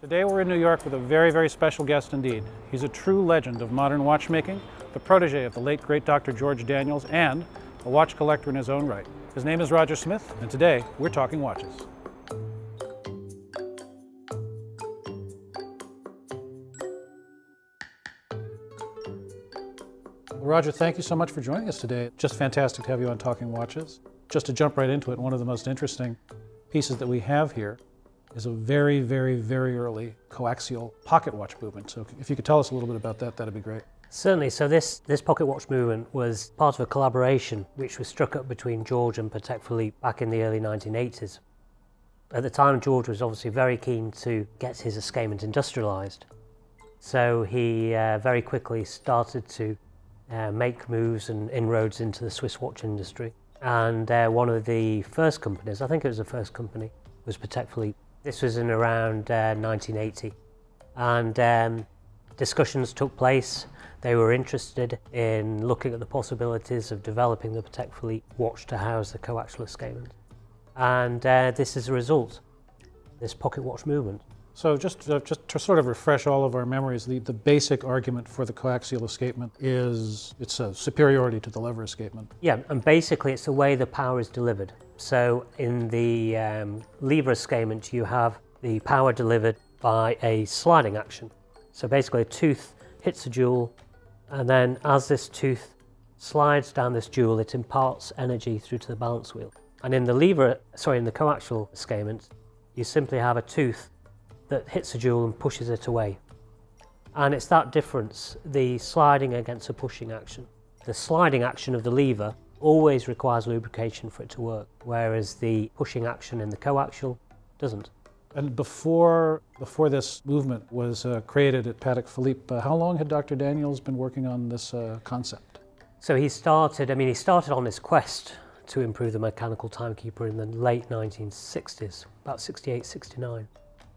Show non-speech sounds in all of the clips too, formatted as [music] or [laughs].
Today we're in New York with a very, very special guest indeed. He's a true legend of modern watchmaking, the protege of the late great Dr. George Daniels, and a watch collector in his own right. His name is Roger Smith, and today we're talking watches. Roger, thank you so much for joining us today. Just fantastic to have you on Talking Watches. Just to jump right into it, one of the most interesting pieces that we have here is a very, very, very early coaxial pocket watch movement. So if you could tell us a little bit about that, that'd be great. Certainly. So this, this pocket watch movement was part of a collaboration which was struck up between George and Patek Philippe back in the early 1980s. At the time, George was obviously very keen to get his escapement industrialized. So he uh, very quickly started to uh, make moves and inroads into the Swiss watch industry. And uh, one of the first companies, I think it was the first company, was Patek Philippe. This was in around 1980. Uh, and um, discussions took place. They were interested in looking at the possibilities of developing the Patek Philippe watch to house the coaxial escapement. And uh, this is a result, this pocket watch movement. So just, uh, just to sort of refresh all of our memories, the, the basic argument for the coaxial escapement is it's a superiority to the lever escapement. Yeah, and basically it's the way the power is delivered. So in the um, lever escapement, you have the power delivered by a sliding action. So basically a tooth hits a jewel, and then as this tooth slides down this jewel, it imparts energy through to the balance wheel. And in the lever, sorry, in the coaxial escapement, you simply have a tooth that hits a jewel and pushes it away. And it's that difference, the sliding against a pushing action. The sliding action of the lever always requires lubrication for it to work, whereas the pushing action in the coaxial doesn't. And before, before this movement was uh, created at Patek Philippe, uh, how long had Dr. Daniels been working on this uh, concept? So he started, I mean, he started on his quest to improve the mechanical timekeeper in the late 1960s, about 68, 69.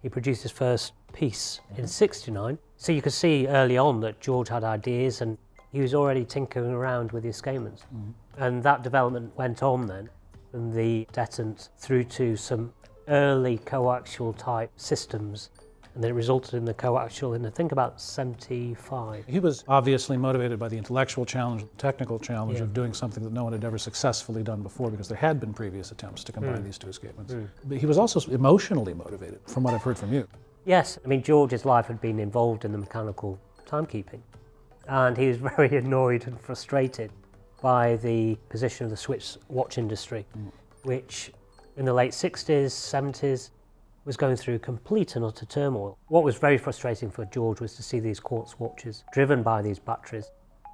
He produced his first piece in 69. So you could see early on that George had ideas and he was already tinkering around with the escapements. Mm. And that development went on then from the detent through to some early coaxial type systems and then it resulted in the coaxial in I think about 75. He was obviously motivated by the intellectual challenge, the technical challenge yeah. of doing something that no one had ever successfully done before because there had been previous attempts to combine mm. these two escapements. Mm. But he was also emotionally motivated from what I've heard from you. Yes, I mean George's life had been involved in the mechanical timekeeping and he was [laughs] very annoyed and frustrated by the position of the Swiss watch industry, mm. which in the late 60s, 70s was going through complete and utter turmoil. What was very frustrating for George was to see these quartz watches driven by these batteries.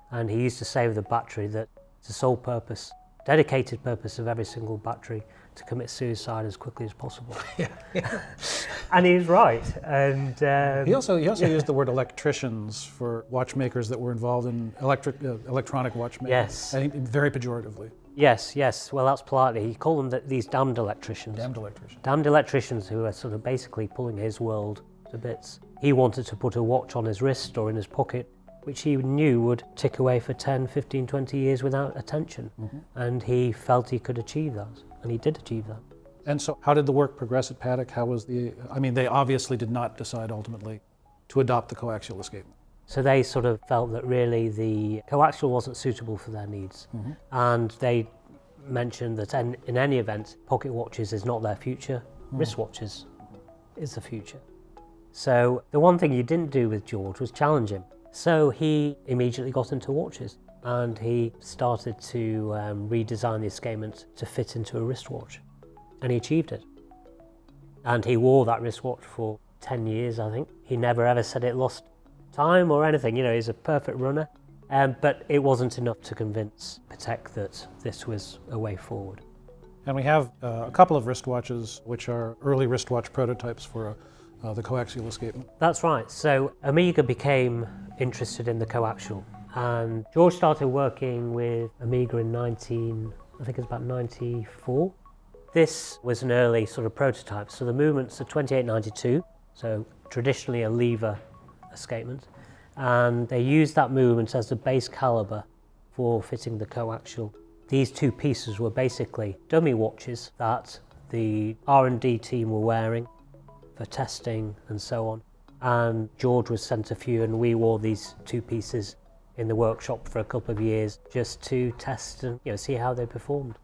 And he used to say with the battery that the sole purpose, dedicated purpose of every single battery to commit suicide as quickly as possible. [laughs] Yeah, yeah. [laughs] and he's right. And um, he also he also yeah. used the word electricians for watchmakers that were involved in electric uh, electronic watchmaking. Yes, I think very pejoratively. Yes, yes. Well, that's politely. He called them the, these damned electricians. Damned electricians. Damned electricians who are sort of basically pulling his world to bits. He wanted to put a watch on his wrist or in his pocket, which he knew would tick away for 10, 15, 20 years without attention. Mm-hmm. And he felt he could achieve that, and he did achieve that. And so, how did the work progress at Patek? How was the? I mean, they obviously did not decide ultimately to adopt the coaxial escapement. So they sort of felt that really the coaxial wasn't suitable for their needs. Mm-hmm. And they mentioned that in, in, any event, pocket watches is not their future, mm. wristwatches is the future. So the one thing you didn't do with George was challenge him. So he immediately got into watches and he started to um, redesign the escapement to fit into a wristwatch. And he achieved it. And he wore that wristwatch for 10 years, I think. He never ever said it lost time or anything. You know, he's a perfect runner. Um, but it wasn't enough to convince Patek that this was a way forward. And we have uh, a couple of wristwatches which are early wristwatch prototypes for uh, the coaxial escapement. That's right. So Omega became interested in the coaxial, and George started working with Omega in 19, I think it's about 94. This was an early sort of prototype. So the movements are 2892, so traditionally a lever escapement, and they used that movement as the base caliber for fitting the coaxial. These two pieces were basically dummy watches that the R&D team were wearing for testing and so on. And George was sent a few, and we wore these two pieces in the workshop for a couple of years just to test and you know see how they performed.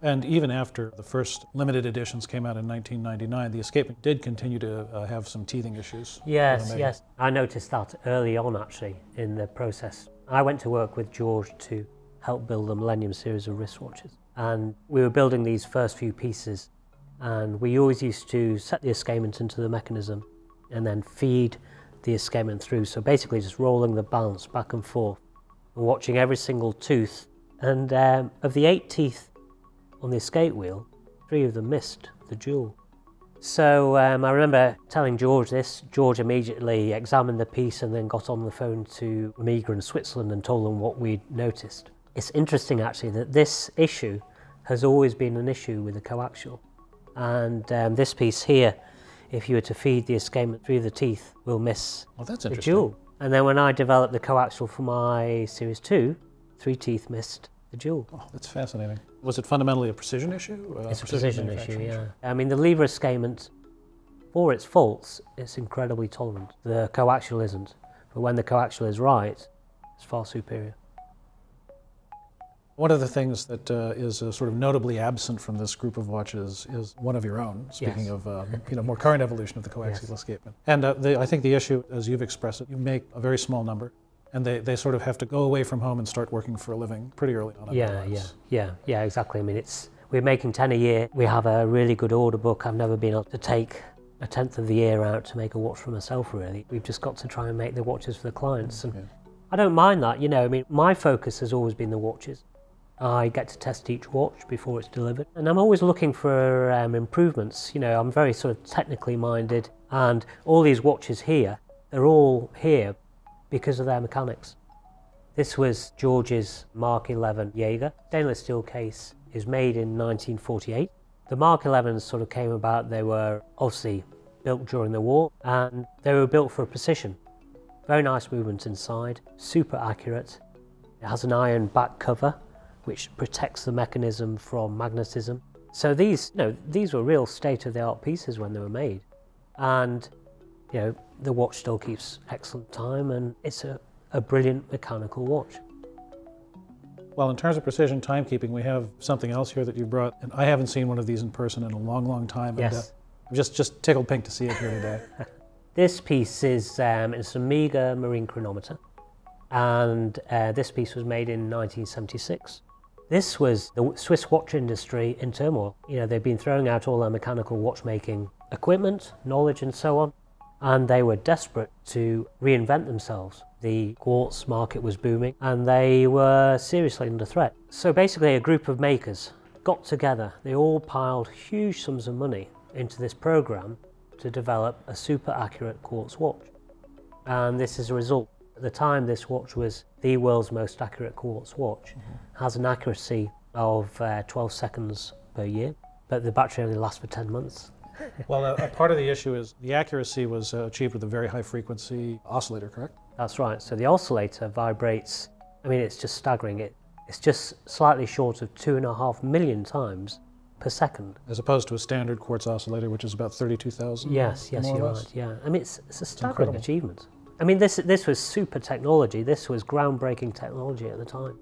And even after the first limited editions came out in 1999, the escapement did continue to uh, have some teething issues. Yes, yes. I noticed that early on actually in the process. I went to work with George to help build the Millennium series of wristwatches. And we were building these first few pieces and we always used to set the escapement into the mechanism and then feed the escapement through. So basically just rolling the balance back and forth and watching every single tooth. And um, of the eight teeth on the escape wheel, three of them missed the jewel. So um, I remember telling George this. George immediately examined the piece and then got on the phone to Omega in Switzerland and told them what we'd noticed. It's interesting actually that this issue has always been an issue with the coaxial. And um, this piece here, if you were to feed the escapement through the teeth, will miss well, that's the jewel. And then when I developed the coaxial for my Series 2, three teeth missed the jewel. Oh, that's fascinating. Was it fundamentally a precision issue? Uh, it's a precision, issue, yeah. I mean, the lever escapement, for its faults, it's incredibly tolerant. The coaxial isn't. But when the coaxial is right, it's far superior. One of the things that uh, is uh, sort of notably absent from this group of watches is one of your own. Speaking yes. of uh, you know more current evolution of the coaxial yes. escapement, and uh, the, I think the issue, as you've expressed it, you make a very small number, and they, they sort of have to go away from home and start working for a living pretty early on. Yeah, yeah, yeah, yeah, exactly. I mean, it's we're making ten a year. We have a really good order book. I've never been able to take a tenth of the year out to make a watch for myself. Really, we've just got to try and make the watches for the clients, and yeah. I don't mind that. You know, I mean, my focus has always been the watches. I get to test each watch before it's delivered. And I'm always looking for um, improvements. You know, I'm very sort of technically minded, and all these watches here, they're all here because of their mechanics. This was George's Mark 11 Jaeger. Stainless steel case is made in 1948. The Mark 11s sort of came about, they were obviously built during the war, and they were built for precision. Very nice movement inside, super accurate. It has an iron back cover, which protects the mechanism from magnetism. So these, you know, these were real state-of-the-art pieces when they were made. And, you know, the watch still keeps excellent time and it's a, a brilliant mechanical watch. Well, in terms of precision timekeeping, we have something else here that you brought, and I haven't seen one of these in person in a long, long time. Yes. And, uh, I'm just, just tickled pink to see it here today. [laughs] this piece is um, it's an Omega marine chronometer, and uh, this piece was made in 1976. This was the Swiss watch industry in turmoil. You know, they've been throwing out all their mechanical watchmaking equipment, knowledge, and so on, and they were desperate to reinvent themselves. The quartz market was booming, and they were seriously under threat. So basically, a group of makers got together. They all piled huge sums of money into this program to develop a super accurate quartz watch. And this is a result. At the time, this watch was the world's most accurate quartz watch. Mm-hmm has an accuracy of uh, 12 seconds per year, but the battery only lasts for 10 months. [laughs] well, a, a, part of the issue is the accuracy was uh, achieved with a very high frequency oscillator, correct? That's right. So the oscillator vibrates, I mean, it's just staggering. It, it's just slightly short of two and a half million times per second. As opposed to a standard quartz oscillator, which is about 32,000? Yes, yes, you're right. Yeah. I mean, it's, it's a staggering it's achievement. I mean, this, this was super technology. This was groundbreaking technology at the time.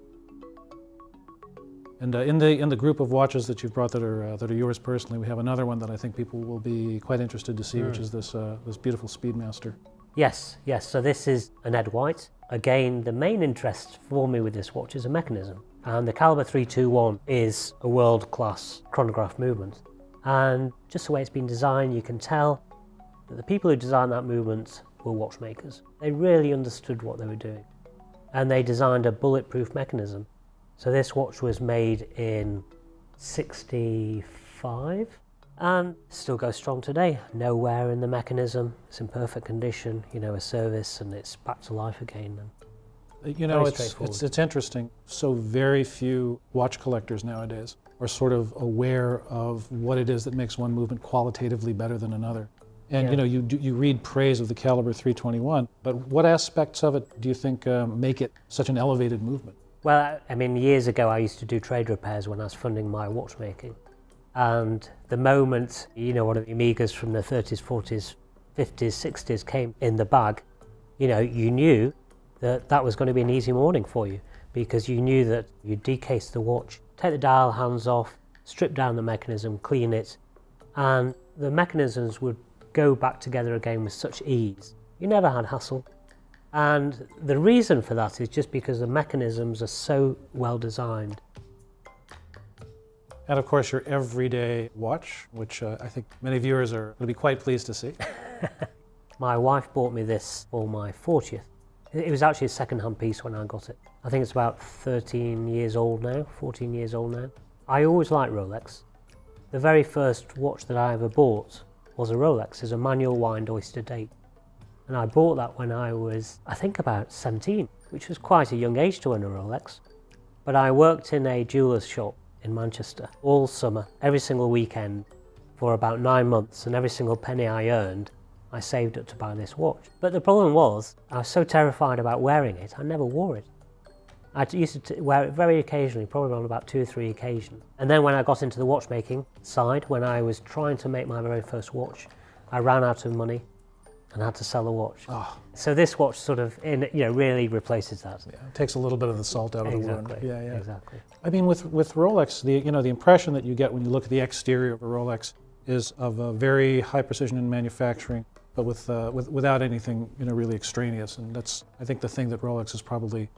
And uh, in the in the group of watches that you've brought that are uh, that are yours personally, we have another one that I think people will be quite interested to see, mm. which is this uh, this beautiful Speedmaster. Yes, yes. So this is an Ed White. Again, the main interest for me with this watch is a mechanism, and the Caliber 321 is a world-class chronograph movement. And just the way it's been designed, you can tell that the people who designed that movement were watchmakers. They really understood what they were doing, and they designed a bulletproof mechanism so this watch was made in 65 and still goes strong today. No wear in the mechanism, it's in perfect condition, you know, a service and it's back to life again. And you know, it's, it's, it's interesting. So very few watch collectors nowadays are sort of aware of what it is that makes one movement qualitatively better than another. And yeah. you know, you you read praise of the Caliber 321, but what aspects of it do you think um, make it such an elevated movement? Well, I mean, years ago I used to do trade repairs when I was funding my watchmaking. And the moment, you know, one of the Omegas from the 30s, 40s, 50s, 60s came in the bag, you know, you knew that that was going to be an easy morning for you because you knew that you'd decase the watch, take the dial hands off, strip down the mechanism, clean it, and the mechanisms would go back together again with such ease. You never had hassle. And the reason for that is just because the mechanisms are so well designed. And of course, your everyday watch, which uh, I think many viewers are going to be quite pleased to see. [laughs] my wife bought me this for my 40th. It was actually a second-hand piece when I got it. I think it's about 13 years old now, 14 years old now. I always liked Rolex. The very first watch that I ever bought was a Rolex, is a manual wind oyster date. And I bought that when I was, I think about 17, which was quite a young age to own a Rolex. But I worked in a jeweller's shop in Manchester all summer, every single weekend for about nine months, and every single penny I earned, I saved up to buy this watch. But the problem was, I was so terrified about wearing it, I never wore it. I used to wear it very occasionally, probably on about two or three occasions. And then when I got into the watchmaking side, when I was trying to make my very first watch, I ran out of money and had to sell the watch. Oh. So this watch sort of, in, you know, really replaces that. Yeah, it takes a little bit of the salt out of exactly. the wound. Yeah, yeah. Exactly. I mean, with with Rolex, the you know the impression that you get when you look at the exterior of a Rolex is of a very high precision in manufacturing, but with, uh, with without anything you know really extraneous. And that's I think the thing that Rolex is probably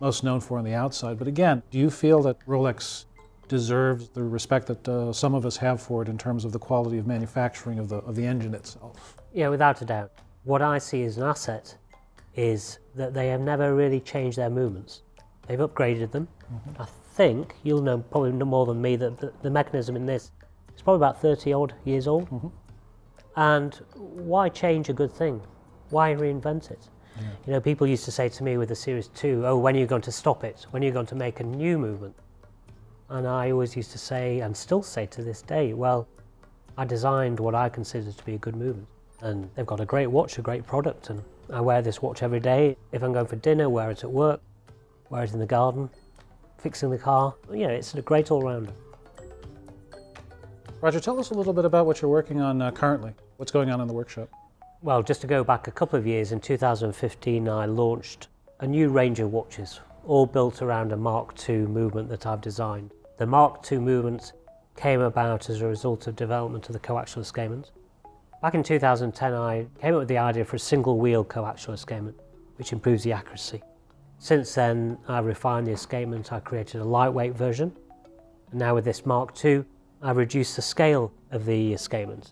most known for on the outside. But again, do you feel that Rolex deserves the respect that uh, some of us have for it in terms of the quality of manufacturing of the of the engine itself? Yeah, without a doubt. What I see as an asset is that they have never really changed their movements. They've upgraded them. Mm-hmm. I think you'll know probably more than me that the, the, mechanism in this is probably about 30 odd years old. Mm-hmm. And why change a good thing? Why reinvent it? Yeah. You know, people used to say to me with the Series 2, oh, when are you going to stop it? When are you going to make a new movement? And I always used to say, and still say to this day, well, I designed what I consider to be a good movement. And they've got a great watch, a great product, and I wear this watch every day. If I'm going for dinner, wear it at work, wear it in the garden, fixing the car. You know, it's a great all-rounder. Roger, tell us a little bit about what you're working on uh, currently. What's going on in the workshop? Well, just to go back a couple of years, in 2015 I launched a new range of watches, all built around a Mark II movement that I've designed. The Mark II movement came about as a result of development of the coaxial escapement. Back in 2010 I came up with the idea for a single wheel coaxial escapement, which improves the accuracy. Since then I refined the escapement, I created a lightweight version, and now with this Mark II I've reduced the scale of the escapement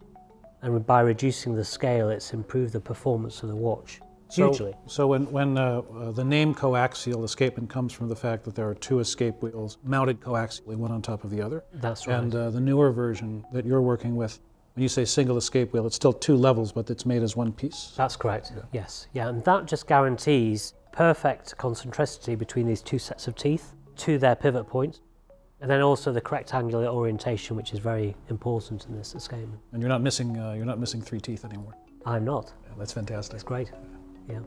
and by reducing the scale, it's improved the performance of the watch hugely. So, so when, when uh, uh, the name coaxial escapement comes from the fact that there are two escape wheels mounted coaxially, one on top of the other. That's right. And uh, the newer version that you're working with, when you say single escape wheel, it's still two levels, but it's made as one piece. That's correct. Yeah. Yes. Yeah, and that just guarantees perfect concentricity between these two sets of teeth to their pivot point and then also the correct angular orientation, which is very important in this escapement. And you're not missing, uh, you're not missing three teeth anymore. I'm not. Yeah, that's fantastic. It's great. Yeah.